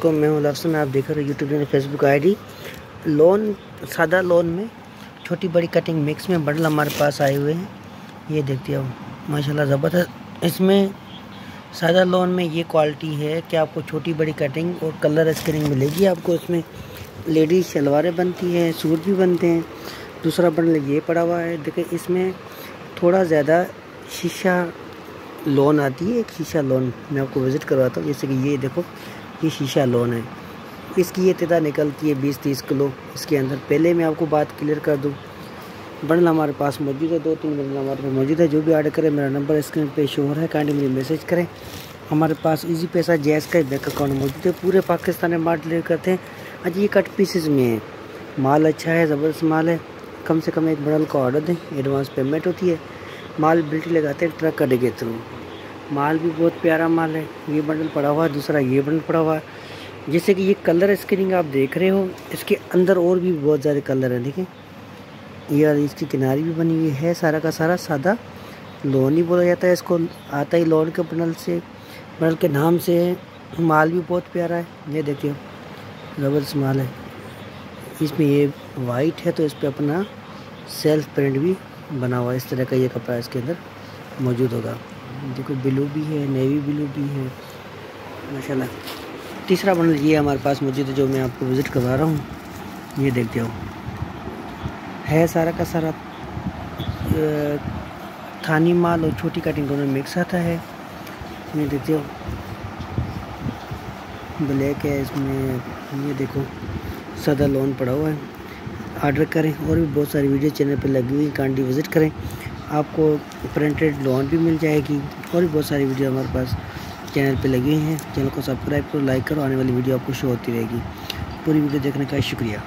वालेकुम मैं हूँ लफ्सन आप देख रहे हो YouTube channel Facebook ID loan सादा लोन में छोटी बड़ी कटिंग मिक्स में बंडल हमारे पास आए हुए हैं। ये देखते हो माशाल्लाह ज़बरदस्त। इसमें सादा लोन में ये क्वालिटी है कि आपको छोटी बड़ी कटिंग और कलर स्क्रीनिंग मिलेगी आपको इसमें। लेडीज़ शलवारें बनती हैं, सूट भी बनते हैं। दूसरा बंडल ये पड़ा हुआ है, देखिए इसमें थोड़ा ज़्यादा शीशा लोन आती है, एक शीशा लोन मैं आपको विज़िट करवाता हूँ। जैसे कि ये देखो ये शीशा लोन है। इसकी ये तदा निकलती है बीस तीस किलो। इसके अंदर पहले मैं आपको बात क्लियर कर दूँ। बंडल हमारे पास मौजूद है दो तीन बंडल हमारे पास मौजूद है, जो भी ऑर्डर करें, मेरा नंबर स्क्रीन पे शो हो रहा है काइंडली मुझे मैसेज करें। हमारे पास इजी पैसा जैस का बैंक अकाउंट मौजूद है, पूरे पाकिस्तान में माल डिलीवर करते हैं। आज ये कट पीसेस में है। माल अच्छा है, ज़बरदस्त माल है। कम से कम एक बंडल का ऑर्डर दें एडवांस पेमेंट होती है। माल बिल्टी लगाते हैं ट्रक कटे के थ्रू माल भी बहुत प्यारा माल है। ये बंडल पड़ा हुआ है, दूसरा ये बंडल पड़ा हुआ है। जैसे कि ये कलर स्क्रीनिंग आप देख रहे हो, इसके अंदर और भी बहुत ज़्यादा कलर हैं, देखें। ये इसकी किनारी भी बनी हुई है, सारा का सारा सादा। लोन ही बोला जाता है इसको, आता ही लोन के बंडल से, बंडल के नाम से माल भी बहुत प्यारा है, ये देखिए, ज़बरदस्त माल है। इसमें ये वाइट है तो इस पर अपना सेल्फ प्रिंट भी बना हुआ इस तरह का ये कपड़ा इसके अंदर मौजूद होगा। देखो, ब्लू भी है, नेवी ब्लू भी है। माशाल्लाह। तीसरा बंडल ये हमारे पास मौजूद है जो मैं आपको विज़िट करवा रहा हूँ। ये देखते हो। है सारा का सारा थानी माल और छोटी कटिंग दोनों मिक्स आता है। ये देखते हो। ब्लैक है इसमें। ये देखो, सदा लोन पड़ा हुआ है। ऑर्डर करें, और भी बहुत सारी वीडियो चैनल पर लगी हुई कांडी विज़िट करें। आपको प्रिंटेड लोन भी मिल जाएगी और भी बहुत सारी वीडियो हमारे पास चैनल पे लगी हैं। चैनल को सब्सक्राइब करो लाइक करो, आने वाली वीडियो आपको शो होती रहेगी। पूरी वीडियो देखने का शुक्रिया।